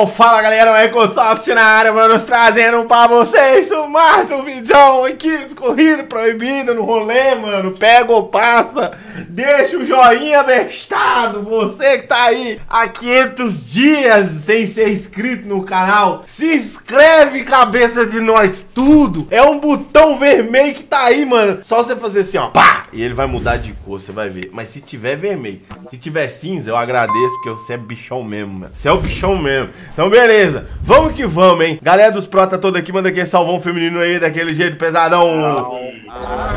Oh, fala galera, Microsoft na área, mano, trazendo pra vocês mais um vídeo aqui, corrida proibida no rolê, mano, pega ou passa, deixa o joinha bestado, você que tá aí há 500 dias sem ser inscrito no canal, se inscreve cabeça de nós tudo, é um botão vermelho que tá aí, mano, só você fazer assim, ó, pá, e ele vai mudar de cor, você vai ver, mas se tiver vermelho, se tiver cinza, eu agradeço, porque você é bichão mesmo, mano, você é o bichão mesmo, então beleza, vamos que vamos, hein? Galera dos prota todo aqui, manda aquele salvão feminino aí, daquele jeito pesadão.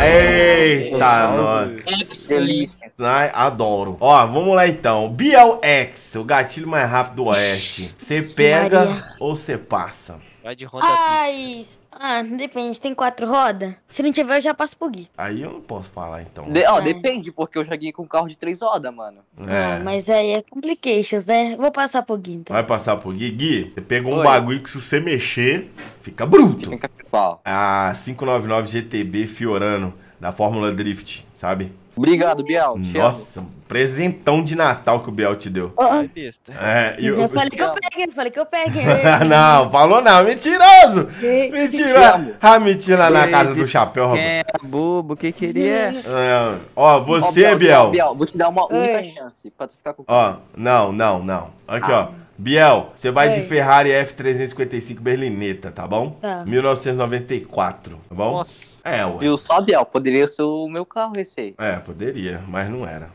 Eita, nós. Delícia. Ai, adoro. Ó, vamos lá então. Biel X, o gatilho mais rápido do oeste. Você pega Maria. ou você passa? Vai de Honda. Ai, ah, depende, tem quatro rodas? Se não tiver, eu já passo pro Gui. Aí eu não posso falar então. De- ó, É. depende, porque eu joguei com carro de três rodas, mano. Ah, É. mas aí é complications, né? Vou passar pro Gui, então. Vai passar por Gui? Gui, você pegou um Oi. bagulho que se você mexer, fica bruto. Fica pessoal. A 599 GTB Fiorano, da Fórmula Drift, sabe? Obrigado, Biel. Te amo. Nossa, presentão de Natal que o Biel te deu. Besta. É, eu, eu... falei que eu peguei, eu falei que eu peguei. não, falou não, mentiroso! Mentira! Ah, mentira na casa do chapéu, rapaz. É bobo, que queria? É, Ó, você, só, Biel. Biel, vou te dar uma única chance pra tu ficar com Ó, não, não, não. Aqui, ó. Biel, você vai de. Ferrari F355 Berlinetta, tá bom? Tá. 1994, tá bom? Nossa. É, ué. Viu só, Biel? Poderia ser o meu carro esse aí. É, poderia, mas não era.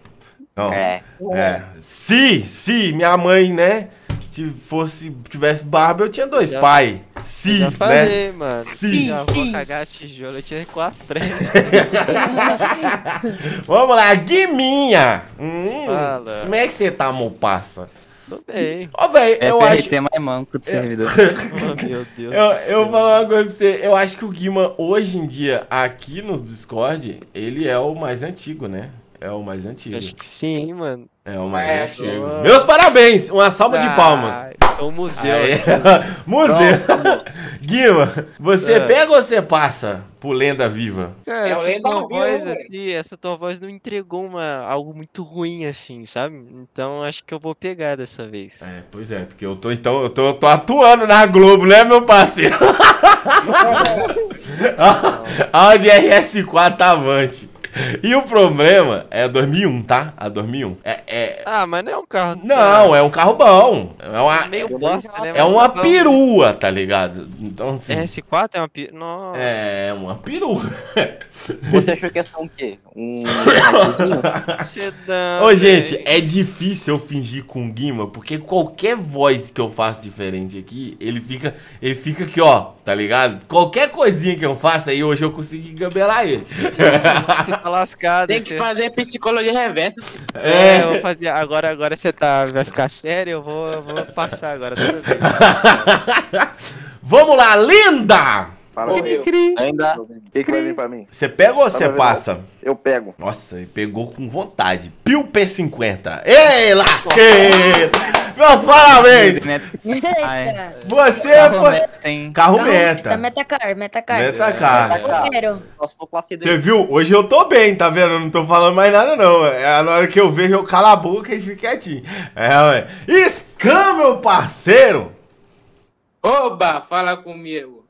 Não. É. É. Se, se minha mãe, né, se fosse, tivesse barba, eu tinha dois Já- pai. Se, Já né? falei, mano. Sim, Já sim. vou cagar esse tijolo. Eu tinha quatro prédios. Vamos lá, Guiminha. Hum, Fala. como é que você tá, mopaça? Tô bem. Ó, velho, É eu acho... PRT mais manco do servidor. Oh, meu Deus Eu, do céu. eu vou falar uma coisa pra você. Eu acho que o Guima, hoje em dia, aqui no Discord, ele é o mais antigo, né? É o mais antigo. Acho que sim, mano. É o mais É, antigo. Meus parabéns! Uma salva de Ah, palmas. Sou um museu. Museu. Guima, você É. pega ou você passa por lenda viva? Cara, É essa lenda tua viva, voz, né, assim, essa tua voz não entregou uma, algo muito ruim, assim, sabe? Então acho que eu vou pegar dessa vez. É, pois é, porque eu tô então, eu tô, eu tô atuando na Globo, né, meu parceiro? Audi RS4 tá avante. E o problema é a 2001, tá? A 2001. É, é... Ah, mas não é um carro. Não, é um carro bom. É uma, meio bosta, né? é uma tá bom. perua, tá ligado? Então, assim. RS4 é uma pi... Nossa. É uma perua. Você achou que ia ser um quê? Um? Sedã, Ô, gente, é difícil eu fingir com o Guima, porque qualquer voz que eu faço diferente aqui, ele fica, ele fica aqui, ó, tá ligado? Qualquer coisinha que eu faça aí, hoje eu consegui gambelar ele. Você tá lascado. Tem que você- fazer psicologia reversa. É, É. eu vou fazer. Agora, agora você tá. Vai ficar sério, eu vou, eu vou passar agora. Vamos lá, linda! Fala. Ainda. O que, que vai vir pra mim? Você pega ou você passa? Eu pego. Nossa, ele pegou com vontade. Pio P50. Ei, lasqueiro! Meus parabéns! Eita. Você Carro foi... meta, hein? Carro meta. Metacar, Metacar. Metacar. D. Você viu? Hoje eu tô bem, tá vendo? Eu não tô falando mais nada, não. É na hora que eu vejo, eu calo a boca e fico quietinho. É, ué. Scan, meu parceiro! Oba, fala comigo.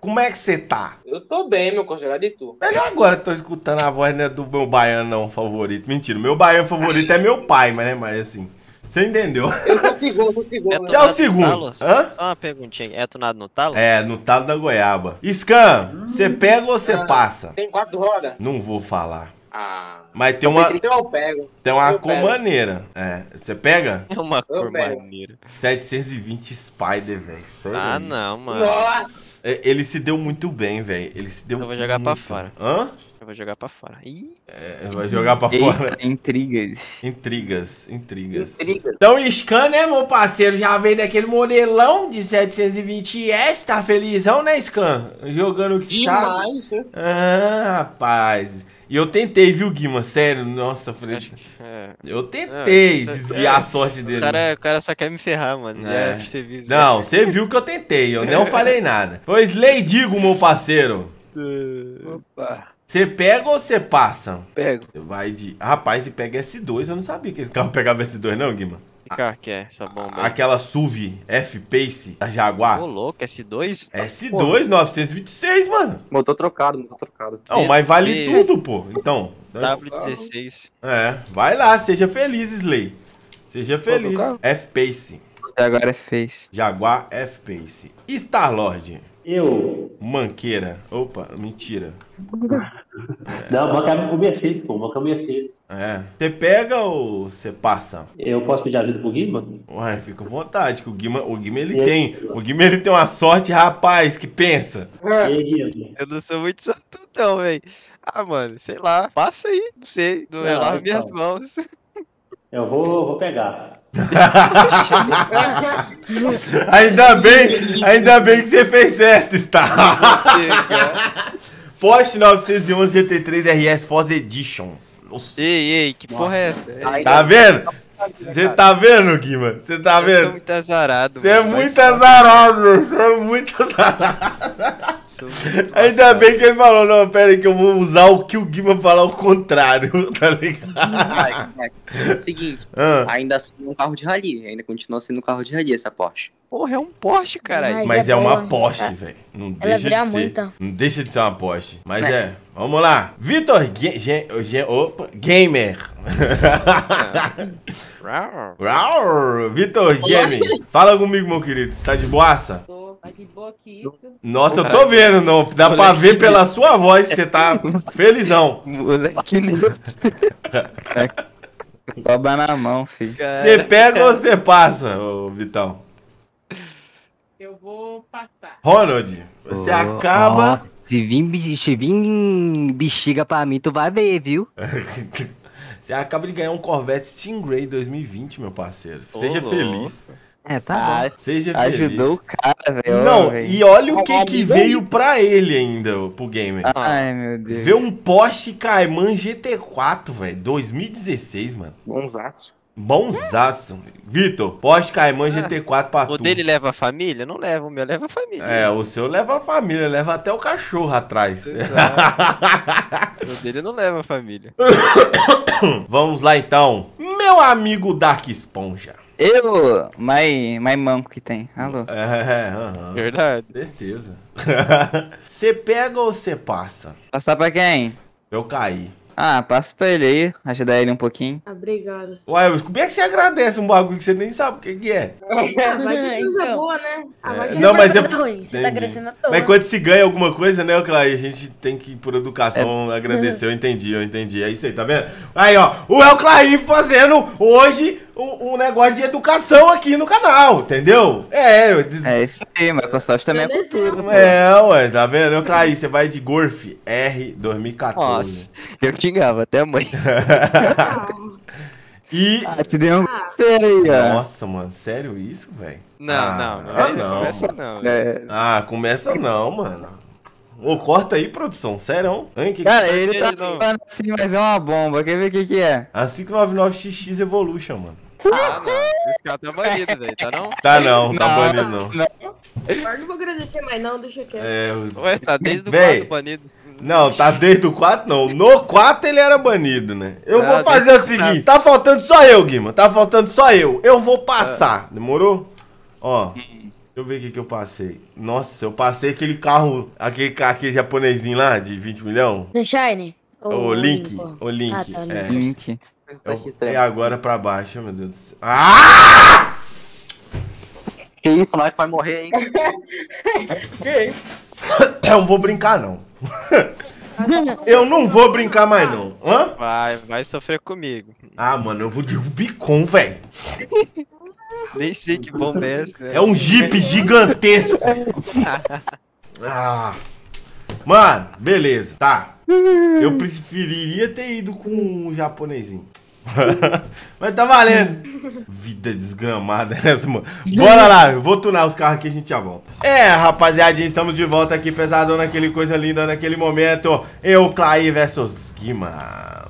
Como é que você tá? Eu tô bem, meu congelado e tu. Melhor agora que tô escutando a voz né, do meu baiano não favorito. Mentira, meu baiano favorito é meu pai, mas né, mas assim. Você entendeu? Eu segundo, eu segundo. É Que é o segundo. Hã? Só uma perguntinha. É tunado no talo? É, no talo da goiaba. Scan, você pega ou você passa? Tem quatro rodas? Não vou falar. Ah. Mas tem uma, Então eu pego. tem uma eu cor pego. maneira. É, você pega? É uma cor pego. maneira. 720 Spider, velho. Isso Ah, aí. não, mano. Nossa. É, Ele se deu muito bem, velho. Ele se deu Eu vou jogar pra muito. fora. Hã? Eu vou jogar pra fora. Ih, É, vai jogar pra fora. Eita, intrigas. Intrigas, intrigas. Intrigas. Então o Scan, né, meu parceiro, já veio daquele modelão de 720S, tá felizão, né, Scan? Jogando o que sabe. Demais, né? Ah, rapaz. E eu tentei, viu, Guima? Sério, nossa, falei. que. É. Eu tentei Não, isso- desviar a é, sorte dele. O cara, o cara só quer me ferrar, mano. É. É, pra você ver. Não, você viu que eu tentei, eu não falei nada. Pois lei digo, meu parceiro. Opa, Você pega ou você passa? pego. Você vai de. Rapaz, se pega S2, eu não sabia que esse carro pegava S2, não, Guima. Que carro que é essa bomba aí? Aquela SUV F-Pace da Jaguar. Ô, louco, S2? S2 926, mano. Motor trocado, motor trocado. Não, mas vale tudo, pô. Então, né? W16. é, vai lá, seja feliz, Slay. Seja feliz. F-Pace. Até agora é fez. Jaguar F-Pace. Star-Lord. Eu. Manqueira. Opa, mentira. Não, banca o Mercedes, pô. Banca o Mercedes. É. Você pega ou você passa? Eu posso pedir ajuda pro Guima? Ué, fica à vontade, que o Guima, o Guima ele E aí? tem. O Guima ele tem uma sorte, rapaz, que pensa. E aí? Eu não sou muito santo, não, velho. Ah, mano, sei lá. Passa aí, não sei. Não relava minhas então. mãos. Eu vou, vou pegar. Ainda bem, ainda bem que você fez certo, Star. Porsche 911 GT3 RS Forza Edition. Nossa. ei, ei, que porra é essa? É, Tá vendo? Você tá vendo, Guima? Você tá eu sou vendo? muito azarado. Você é muito azarado, você é muito azarado. Ainda bem que ele falou, não, pera aí que eu vou usar o que o Guima falar ao contrário, tá ligado? Vai, vai. É o seguinte, Ah, ainda assim é um carro de rally. Ainda continua sendo um carro de rally essa Porsche. Porra, é um Porsche, caralho. Mas é é uma. Porsche, velho. Não ela deixa de ser. muita. Não deixa de ser uma Porsche. Mas é, vamos lá. Vitor opa, Gamer. Vitor Gemi. Fala comigo, meu querido. Você tá de boaça? Tô de boa aqui. Nossa, eu tô vendo, não. Dá pra ver pela sua voz que você tá felizão. Moleque, Dobra na mão, filho. Você pega ou você passa, ô Vitão? Eu vou passar. Ronald, você Ô, acaba. ó, se vir, se vir bexiga pra mim, tu vai ver, viu? Você acaba de ganhar um Corvette Stingray 2020, meu parceiro. Seja Ô, feliz. É, tá bom. Seja Ajudou o feliz. cara, velho. Não, ó, e olha o que que veio pra ele ainda, pro gamer. Ai, meu Deus. Veio um Porsche Cayman GT4, velho. 2016, mano. Bonzaço. Bonzaço. Vitor, Porsche Cayman GT4 pra O tu. dele leva a família? Não leva, o meu leva a família. É, o seu leva a família, leva até o cachorro atrás. O dele não leva a família. Vamos lá então. Meu amigo Dark Esponja. Eu, mais, mais manco que tem. Alô? É, aham, Verdade. certeza. Você pega ou você passa? Passar pra quem? Eu caí. Ah, passa pra ele aí. Ajudar ele um pouquinho. Obrigada. Ué, mas como é que você agradece um bagulho que você nem sabe o que, que é? Ah, vai ter coisa Então. boa, né? Ah, vai É, não, mas Você é- tá ruim, você tá crescendo à toa. Mas quando se ganha alguma coisa, né, Clay? A gente tem que, por educação, agradecer. Eu entendi, eu entendi. É isso aí, tá vendo? Aí, ó, o El Clay fazendo hoje um, um negócio de educação aqui no canal, entendeu? É, eu- É isso aí, Microsoft também é cultura. pô. é, ué, tá vendo? Eu Clay, você vai de Golf R 2014. Nossa, eu xingava até amanhã. Ah, E. Ah, te deu um Ah. sério aí, ó. Nossa, mano, sério isso, velho? Não, Ah, não, não. ah, aí não. começa não. É. Ah, começa não, mano. Ô, corta aí, produção, sério? Hein? Que Cara, que... ele tá Ele não. falando assim, mas é uma bomba. Quer ver o que que é? A 599XX Evolution, mano. Ah, não. Esse cara tá banido, velho, tá não? Tá não, tá Não, banido não. agora não vou agradecer mais não, deixa quieto. É, os... Ué, tá desde o Véi. quarto banido. Não, tá desde o 4 não. No 4 ele era banido, né? Eu Ah, vou fazer o seguinte: tá faltando só eu, Guima. Tá faltando só eu. Eu vou passar. Demorou? Ó. Deixa eu ver o que, que eu passei. Nossa, eu passei aquele carro, aquele carro aquele japonesinho lá de 20 milhões. Sunshine? O Link. O Link. Ah, tá, o é. Link. Link. Eu- É agora pra baixo, meu Deus do céu. Ah! Que isso, nós vai morrer, hein? Eu não vou brincar, não. Eu não vou brincar mais, não. Hã? Vai, vai sofrer comigo. Ah, mano, eu vou de Rubicon, velho. Nem sei que bomba é essa. né? É um Jeep gigantesco. Ah. Mano, beleza, tá. Eu preferiria ter ido com um japonesinho. Mas tá valendo. Vida desgramada essa, mano. Bora lá, eu vou tunar os carros aqui e a gente já volta. É, rapaziadinha, estamos de volta aqui, pesadão naquele coisa linda naquele momento. Eu, Clay versus Guima.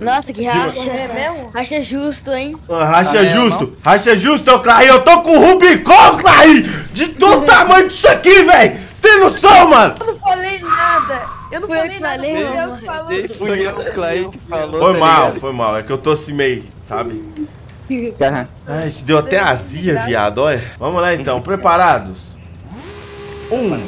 Nossa, que racha. É mesmo? Racha justo, hein? Ah, racha é, justo, racha justo, ô Clay. Eu tô com o Rubicon, Clay! De todo tamanho disso aqui, velho! Tem noção, mano? Eu não falei nada. Eu não Foi eu falei que nada. falei, eu mano. que fui eu, o Clay, que falou. Foi tá mal, foi mal. É que eu tô assim meio, sabe? Ai, te deu até azia, viado, olha. Vamos lá então, preparados? Um,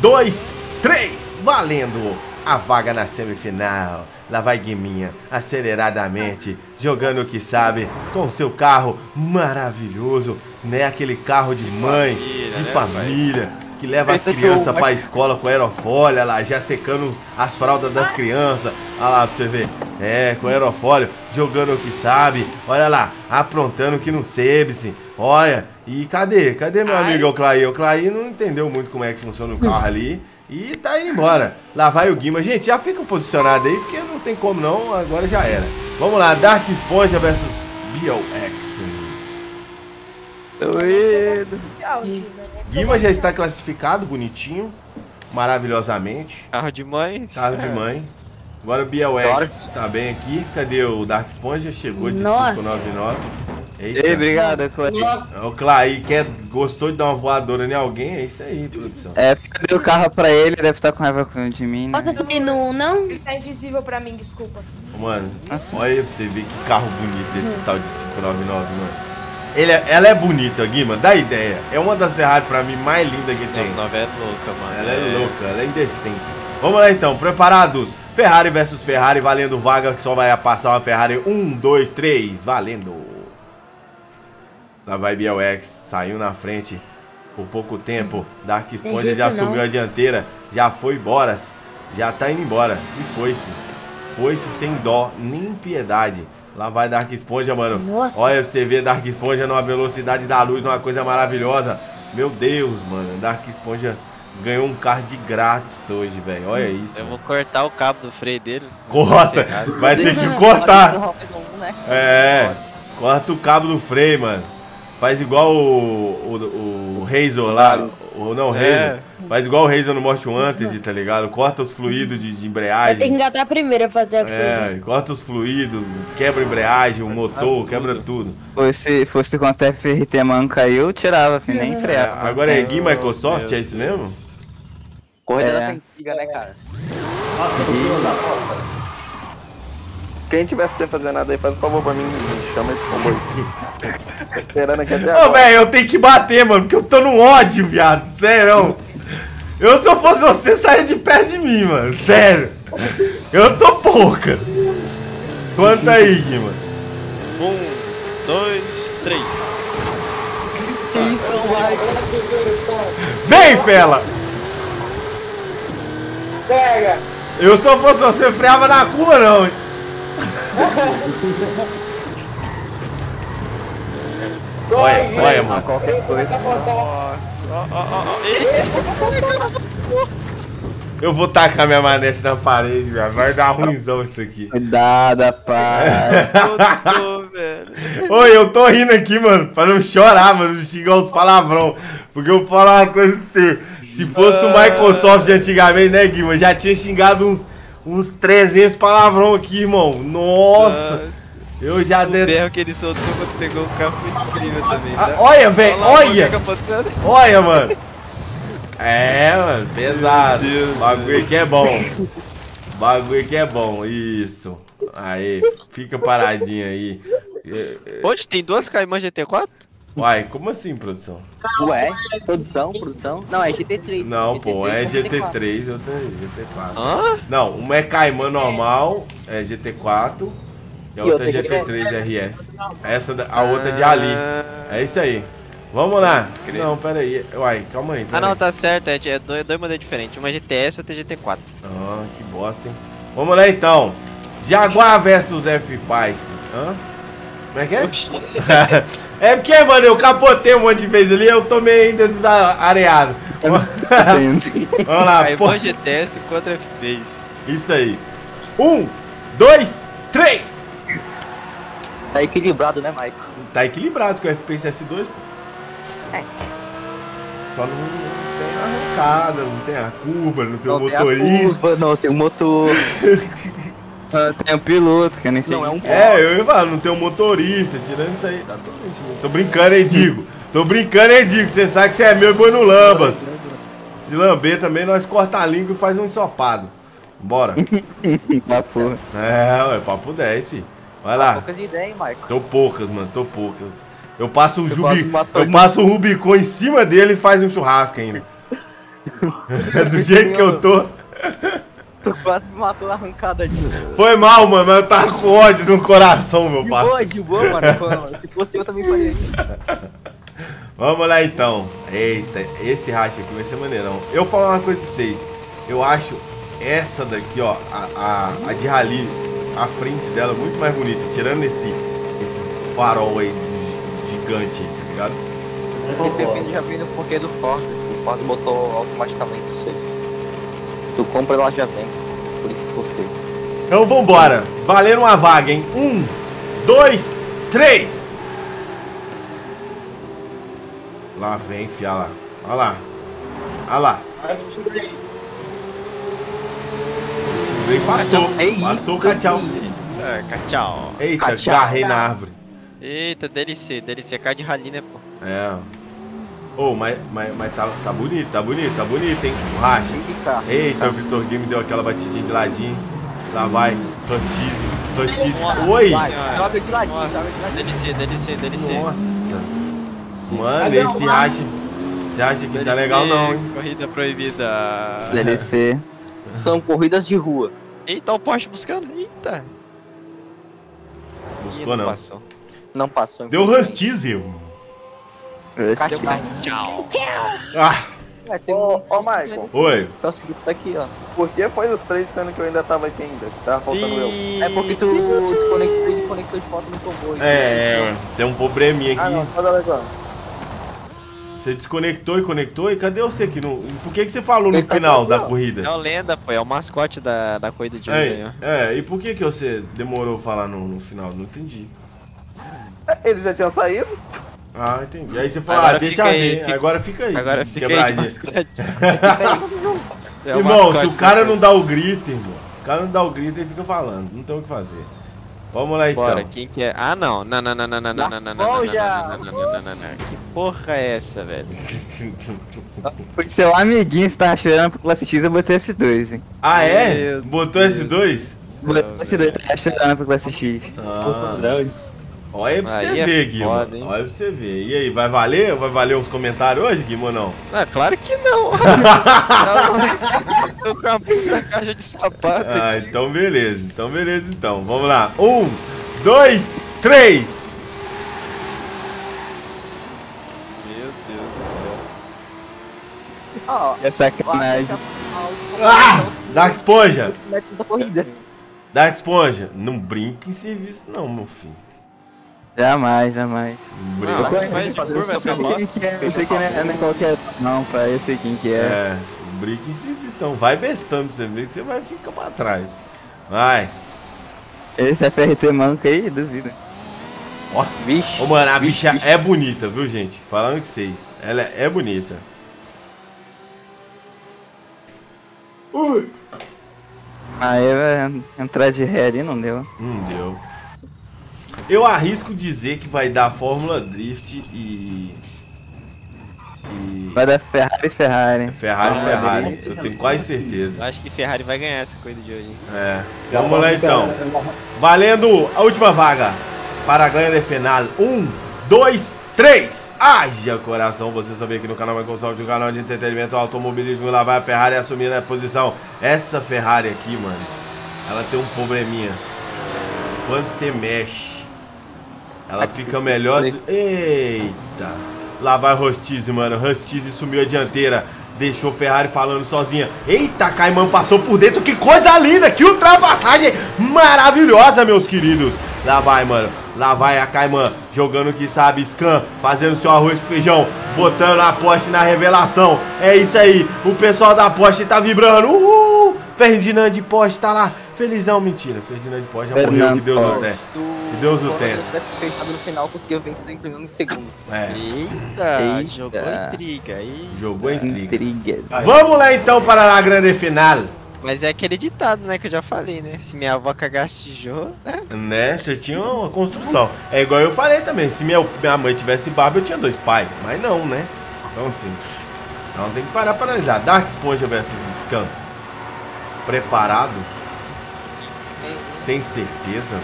dois, três, valendo! A vaga na semifinal. Lá vai Guiminha, aceleradamente, jogando o que sabe, com seu carro maravilhoso, né? Aquele carro de mãe, família, de né, família, que leva as Esse aqui crianças eu- pra escola com aerofólio, olha lá, já secando as fraldas das crianças. Olha lá pra você ver. É, com aerofólio, jogando o que sabe. Olha lá, aprontando o que não sabe-se. Olha, e cadê? Cadê meu amigo Oclaí? O Oclaí não entendeu muito como é que funciona o carro ali. E tá indo embora. Lá vai o Guima. Gente, já fica posicionado aí, porque não tem como não, agora já era. Vamos lá, Dark Esponja versus BioX. doido. Guima já está classificado, bonitinho, maravilhosamente. Carro de mãe. Carro de mãe. Agora o BioX tá bem aqui. Cadê o Dark Esponja? Chegou de Nossa. 599. Ei, Eita. obrigado, Clay. O Clay quer, gostou de dar uma voadora em alguém? É isso aí, produção. É, cadê o carro pra ele? Deve estar com raiva de mim, né? Bota assim no não? Ele tá invisível pra mim, desculpa. Mano, olha aí pra você ver que carro bonito esse tal de 599, mano. Ele é- ela é bonita, Guima, dá ideia. É uma das Ferrari pra mim mais lindas que tem. 99 é louca, mano. Ela é louca, ela é indecente. Vamos lá então, preparados? Ferrari versus Ferrari, valendo vaga, que só vai passar uma Ferrari. Um, dois, três, valendo. Lá vai BLX, saiu na frente por pouco tempo. Dark Esponja jeito já não. subiu a dianteira, já foi embora, já tá indo embora. E foi-se. Foi-se sem dó, nem piedade. Lá vai Dark Esponja, mano. Nossa. Olha pra você ver Dark Esponja numa velocidade da luz, uma coisa maravilhosa. Meu Deus, mano. Dark Esponja ganhou um carro de grátis hoje, velho. Olha isso. Eu mano. vou cortar o cabo do freio dele. Corta. Vai ter que cortar. É. Corta o cabo do freio, mano. Faz igual o, o, o Razor lá. O, não, o É. Razor. Faz igual o Razor no Most Wanted, tá ligado? Corta os fluidos de, de Vai ter que embreagem. engatar primeiro pra fazer a coisa. É, corta os fluidos, quebra a embreagem, o motor, quebra tudo. Fosse, fosse quando a FRT man caiu, eu tirava, filho, nem É, freava. agora é Gui Microsoft, é isso mesmo? Corrida É. dessa antiga, né, cara? Quem tiver sem fazer nada aí, faz um favor pra mim, chama esse comboio. Tô esperando aqui até Ô, velho, eu tenho que bater, mano, porque eu tô no ódio, viado. Sério. Eu, se eu fosse você, saia de perto de mim, mano. Sério. Eu tô pouca. Quanto aí, Gui, mano? Um, dois, três. Vem, fela! Pega! Eu, se eu fosse você, freava na curva, não, hein? Olha, olha, mano. Qualquer coisa. Nossa, ó, ó, ó, ó. Eu vou tacar minha manete na parede, velho. Vai dar ruimzão isso aqui. Cuidado, velho. Oi, eu tô rindo aqui, mano, pra não chorar, mano, não xingar os palavrão. Porque eu vou falar uma coisa pra você. Se fosse o Microsoft de antigamente, né, Guima? Eu já tinha xingado uns, uns 300 palavrão aqui, irmão. Nossa! Eu já O dei. berro que ele soltou quando pegou o carro foi incrível também, Ah, tá? olha, velho, olha! Olha, mano. É, mano, pesado. Deus, bagulho aqui é bom. Bagulho aqui é bom. Isso. Aí, fica paradinho aí. Onde tem duas Caimã GT4? Uai, como assim, produção? Ué, produção, produção. Não, é GT3. Não, pô, é GT4. GT3 e outra é GT4. Hã? Não, uma é Cayman normal, é GT4, e a E outra é outra GT3 RS. Essa, a outra é de Ali. É isso aí. Vamos lá. Não, pera aí. Uai, calma aí. Ah pera não, aí. tá certo, é, é dois, dois modelos diferentes. Uma GTS e outra GT4. Ah, que bosta, hein? Vamos lá então. Jaguar versus F-Pice. Hã? Como é que é? É porque, mano, eu capotei um monte de vezes ali, eu tomei ainda da- areado. Vamos lá, pô. GTS contra F-Pace. Isso aí. Um, dois, três. Tá equilibrado, né, Mike? Tá equilibrado com o FPS S2, pô. É. Só não, não tem a arrancada, não tem a curva, não tem o Não tem a motorista. curva, não tem o motor. Ah, tem o piloto, que eu nem sei. Não, é um É, eu ia falar, não tem um motorista, tirando isso aí, tá tudo mentira. Tô brincando, hein, Digo? Tô brincando, hein, Digo? Você sabe que você é meu e boi no lambas. Se lamber também, nós corta a língua e faz um ensopado. Bora. Porra. É, ué, papo 10, fi. Vai lá. Poucas ideias, hein? Tô poucas, mano, tô poucas. Eu passo um Eu Jubi... Eu passo um Rubicon em cima dele e faz um churrasco ainda. Do jeito que eu tô. Tu quase me matou na arrancada ali. Foi mal, mano, mas eu tava com ódio no coração, meu De parceiro. boa, de boa, mano. Se fosse eu também faria isso. Vamos lá então. Eita, esse racha aqui vai ser maneirão. Eu vou falar uma coisa pra vocês. Eu acho essa daqui, ó, a, a, a de rally, a frente dela muito mais bonita. Tirando esse, esse farol aí de- gigante aí, tá ligado? Esse vídeo já veio no porquê do Forza. O Forza botou automaticamente isso aí. Tu compra ela já vem. Por isso que gostei. Então vambora. Valendo uma vaga, hein? Um, dois, três. Lá vem, fia lá. Olha lá. Olha lá. Vem, passou. Passou o cachau. É, cachau. Eita, Cachau. na árvore. Eita, DLC, DLC é cara de rally, né, pô? É. Ô, mas, mas, mas tá, tá bonito, tá bonito, tá bonito, hein? O racha. Eita, o Vitor Game deu aquela batidinha de ladinho. Lá vai. Tostize. Tostize. Oi! Joga de ladinho. DLC, DLC, DLC. Nossa. Mano, esse racha. Você acha que tá legal não, hein? Corrida proibida. DLC. São corridas de rua. Eita, o Porsche buscando. Eita. Buscou Ih, não. Passou. Não passou. Deu Rustize. Tchau. Ah, É, tem Ô, um... ô Michael, oi. Tá escrito aqui, ó. por que foi os três sendo que eu ainda tava aqui ainda? Tava faltando eu. É porque tu desconectou e conectou de foto no comboio. É, é, tem um probleminha Ah, não, aqui. só da legal. Você desconectou e conectou e cadê você que não. Por que, que você falou no Ele tá final aqui, da corrida? É o Lenda, pô. É o mascote da, da corrida de hoje É, ó. é, e por que, que você demorou a falar no, no final? Não entendi. Eles já tinham saído? Ah, entendi. Aí você fala, Agora ah, deixa aí, arder. fica- Agora fica aí. Agora fica aí. É irmão, se o cara não dá o grito, irmão. Se o cara não dá o grito, ele fica falando. Não tem o que fazer. Vamos lá então. Bora, quem que é? Ah, não. Não, não, não, não, não, não, não, não, não, não, não, Olha! não, não, não, não, não, não. Que porra é essa, velho? Seu amiguinho que tava chorando pro Classe X, eu botei S2, hein. Ah, é? Botou S2? Botei S2, tava chorando pro Classe X. Ah. Olha aí pra você Aí é ver, hein? Olha pra você ver. E aí, vai valer? Vai valer os comentários hoje, Guimo, ou não? Ah, claro que não. Tô com a puta caixa de sapato Ah, aqui. então beleza. Então beleza, então. Vamos lá. Um, dois, três. Meu Deus do céu. Ó, É sacanagem. Ah! Dark Esponja. da corrida. Dark Esponja. Não brinque em serviço, não, meu filho. Jamais, jamais. Não. Ah, mas faz de curva essa Eu sei bosta. quem que é, eu sei que não é, não é qualquer não, pai, eu sei quem que é. É, brinque em serviço, não. Vai bestando pra você ver que você vai ficar pra trás. Vai. Esse é FRT manco aí, duvido. Ó. Vixe. Ô, mano, a bicha é bonita, viu, gente? Falando com vocês. Ela é bonita. Aí vai entrar de ré ali, não deu. Não deu. Eu arrisco dizer que vai dar Fórmula Drift e. E. Vai dar Ferrari Ferrari. Ferrari Ah, Ferrari. Eu tenho quase certeza. Eu acho que Ferrari vai ganhar essa corrida de hoje. hein? É. Vamos lá então. Valendo a última vaga para a Grande Final. Um, dois, três. Haja coração. Você saber aqui no canal Microsoft, o canal de entretenimento, automobilismo. Lá vai a Ferrari assumindo a posição. Essa Ferrari aqui, mano, ela tem um probleminha. Quando você mexe, ela fica melhor. do- Eita. Lá vai Rostize, mano. Rostize sumiu a dianteira. Deixou Ferrari falando sozinha. Eita, Caimão passou por dentro. Que coisa linda. Que ultrapassagem maravilhosa, meus queridos. Lá vai, mano. Lá vai a Caimã jogando que sabe. Scan fazendo seu arroz com feijão. Botando a Porsche na revelação. É isso aí. O pessoal da Porsche tá vibrando. Uhul. Ferdinand de Porsche tá lá. Felizão, mentira. Ferdinand de Porsche já morreu. Fernando Que Deus o Porsche. Que Deus o Se tenha. fechado no final, conseguia vencer em primeiro e segundo. É. Eita, Eita. jogou intriga aí. Jogou intriga. Intriga. Vamos lá então para a grande final. Mas é aquele ditado, né, que eu já falei, né? Se minha avó cagasse tijolo, né? Né? Você tinha uma construção. É igual eu falei também. Se minha, minha mãe tivesse barba, eu tinha dois pais. Mas não, né? Então assim. Então tem que parar para analisar. Dark Esponja versus Scan. Preparados? Tem certeza?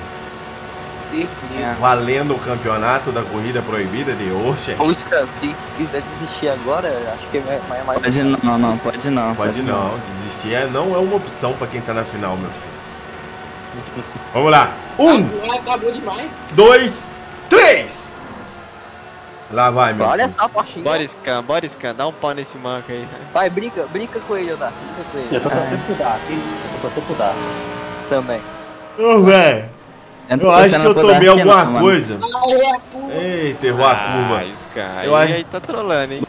Certeza. Valendo o campeonato da corrida proibida de. Ô, Scan, se quiser desistir agora, acho que é mais... mais Pode não, não, pode não. Pode não, desistir é- não é uma opção pra quem tá na final, meu filho. Vamos lá. Um, Ah, Acabou demais. dois, três. Lá vai, meu Olha filho. só a Porschinha. Bora, Scan, bora, Scan. Dá um pau nesse manco aí. Vai, brinca, brinca com ele, Odar. Brinca com ele. Eu tô pro Dark, hein? Eu tô pro Dark. Também. Ô, velho. Eu acho que eu tomei alguma não, coisa. Ah, Eita, errou a curva. Ah, Scan, aí, Eu acho- aí tá trolando, hein?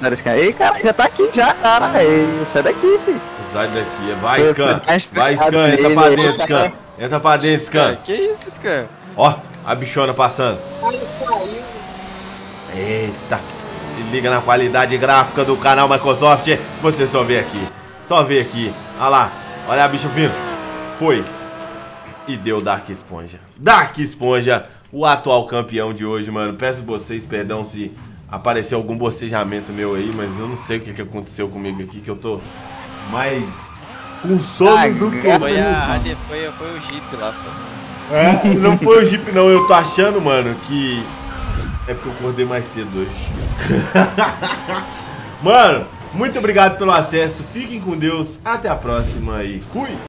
Bora, Scan. Ei, cara, já tá aqui já, cara. Ei, sai daqui, filho. Sai daqui, vai, Foi- Scan. Vai, Scan, entra pra dentro, Scan. Entra pra dentro, Scan. Que isso, Scan? Ó, a bichona passando. Eita, se liga na qualidade gráfica do canal Microsoft. Você só vê aqui. Só vê aqui. Olha lá. Olha a bicha vindo. Foi. E deu Dark Esponja. Dark Esponja, o atual campeão de hoje, mano. Peço vocês perdão se apareceu algum bocejamento meu aí, mas eu não sei o que, que aconteceu comigo aqui, que eu tô mais com sono Ah, do que Foi, a, foi, foi o Jeep lá, pô. é, não foi o Jeep não, eu tô achando, mano, que é porque eu acordei mais cedo hoje. mano, muito obrigado pelo acesso, fiquem com Deus, até a próxima e fui!